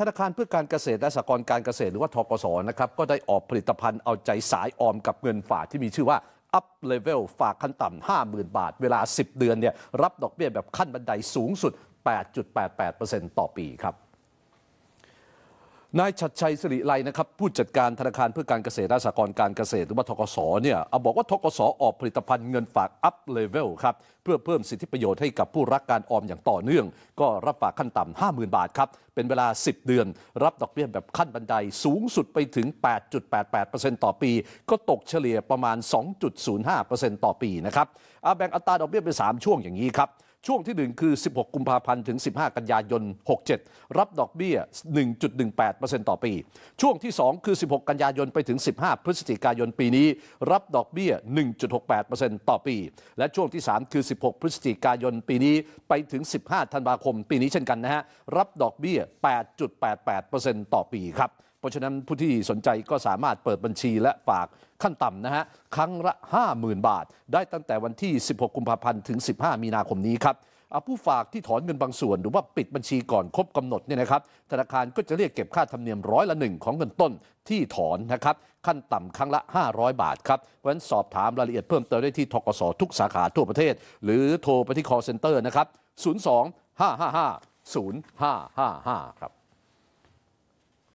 ธนาคารเพื่อการเกษตรและสหกรณ์การเกษตรหรือว่าทกศนะครับก็ได้ออกผลิตภัณฑ์เอาใจสายออมกับเงินฝากที่มีชื่อว่า Up Level ฝากขั้นต่ำ50,000 บาท เวลา 10 เดือนเนี่ยรับดอกเบี้ยแบบขั้นบันไดสูงสุด 8.88%ต่อปีครับ นายชัดชัยสิริไลนะครับผู้จัดการธนาคารเพื่อการเกษตรและสหกรณ์การเกษตรหรือว่าทกสเนี่ยเอาบอกว่าทกสออกผลิตภัณฑ์เงินฝาก up level ครับเพื่อเพิ่มสิทธิประโยชน์ให้กับผู้รักการออมอย่างต่อเนื่อง ก็รับฝากขั้นต่ำ50,000 บาทครับ เป็นเวลา 10 เดือน รับดอกเบี้ยแบบขั้นบันไดสูงสุดไปถึง 8.88%ต่อปี ก็ตกเฉลี่ยประมาณ 2.05%ต่อปีนะครับเอาแบ่งอัตราดอกเบี้ยเป็น 3 ช่วงอย่างนี้ครับ ช่วงที่ 1 คือ 16 กุมภาพันธ์ถึง 15 กันยายน 67 รับดอกเบี้ย 1.18%ต่อปี ช่วงที่ 2 คือ 16 กันยายนไปถึง 15 พฤศจิกายนปีนี้ รับดอกเบี้ย 1.68%ต่อปี และช่วงที่ 3 คือ 16 พฤศจิกายนปีนี้ไปถึง 15 ธันวาคมปีนี้เช่นกันนะฮะ รับดอกเบี้ย 8.88%ต่อปีครับ เพราะฉะนั้นผู้ที่สนใจก็สามารถเปิดบัญชีและฝากขั้นต่ำนะฮะครั้งละ 50,000 บาท ได้ตั้งแต่วันที่ 16 กุมภาพันธ์ถึง 15 มีนาคมนี้ครับผู้ฝากที่ถอนเงินบางส่วน หรือว่าปิดบัญชีก่อนครบกำหนดเนี่ยนะครับธนาคารก็จะเรียกเก็บค่าธรรมเนียมร้อยละหนึ่งของเงินต้นที่ถอนนะครับขั้นต่ำครั้งละ 500 บาทครับเพราะฉะนั้นสอบถามรายละเอียดเพิ่มเติมได้ที่ทกสทุกสาขาทั่วประเทศ หรือโทรไปที่ call center นะครับ 02 555 0555 ครับ